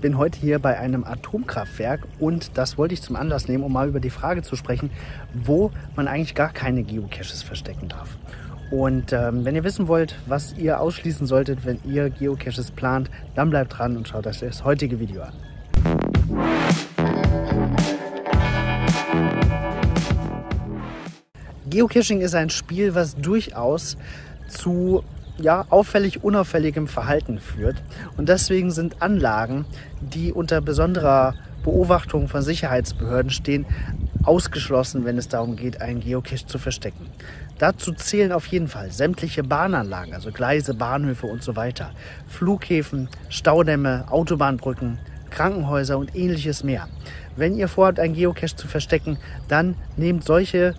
Bin heute hier bei einem Atomkraftwerk und das wollte ich zum Anlass nehmen, um mal über die Frage zu sprechen, wo man eigentlich gar keine Geocaches verstecken darf. Und ähm, wenn ihr wissen wollt, was ihr ausschließen solltet, wenn ihr Geocaches plant, dann bleibt dran und schaut euch das heutige Video an. Geocaching ist ein Spiel, was durchaus zu ja, auffällig unauffälligem Verhalten führt. Und deswegen sind Anlagen, die unter besonderer Beobachtung von Sicherheitsbehörden stehen, ausgeschlossen, wenn es darum geht, einen Geocache zu verstecken. Dazu zählen auf jeden Fall sämtliche Bahnanlagen, also Gleise, Bahnhöfe und so weiter, Flughäfen, Staudämme, Autobahnbrücken, Krankenhäuser und ähnliches mehr. Wenn ihr vorhabt, einen Geocache zu verstecken, dann nehmt solche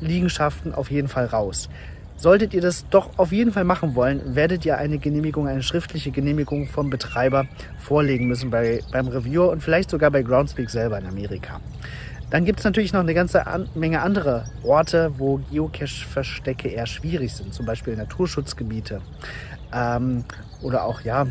Liegenschaften auf jeden Fall raus. Solltet ihr das doch auf jeden Fall machen wollen, werdet ihr eine Genehmigung, eine schriftliche Genehmigung vom Betreiber vorlegen müssen bei, beim Reviewer und vielleicht sogar bei Groundspeak selber in Amerika. Dann gibt es natürlich noch eine ganze an Menge andere Orte, wo Geocache-Verstecke eher schwierig sind, zum Beispiel Naturschutzgebiete ähm, oder auch ja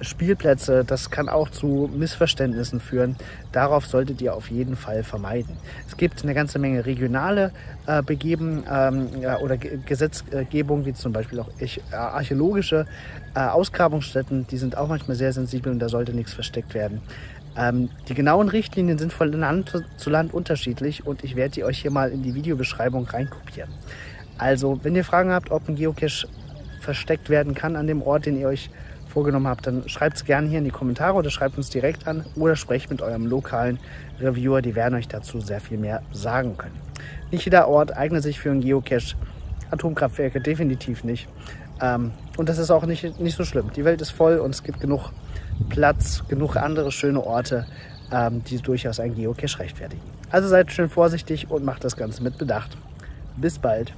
Spielplätze, das kann auch zu Missverständnissen führen. Darauf solltet ihr auf jeden Fall vermeiden. Es gibt eine ganze Menge regionale äh, Begeben ähm, ja, oder Ge Gesetzgebung, wie zum Beispiel auch äh, archäologische äh, Ausgrabungsstätten, die sind auch manchmal sehr sensibel und da sollte nichts versteckt werden. Ähm, die genauen Richtlinien sind von Land zu Land unterschiedlich und ich werde die euch hier mal in die Videobeschreibung reinkopieren. Also, wenn ihr Fragen habt, ob ein Geocache versteckt werden kann an dem Ort, den ihr euch vorgenommen habt, dann schreibt es gerne hier in die Kommentare oder schreibt uns direkt an oder sprecht mit eurem lokalen Reviewer, die werden euch dazu sehr viel mehr sagen können. Nicht jeder Ort eignet sich für einen Geocache, Atomkraftwerke definitiv nicht. Ähm, und das ist auch nicht, nicht so schlimm. Die Welt ist voll und es gibt genug Platz, genug andere schöne Orte, ähm, die durchaus einen Geocache rechtfertigen. Also seid schön vorsichtig und macht das Ganze mit Bedacht. Bis bald.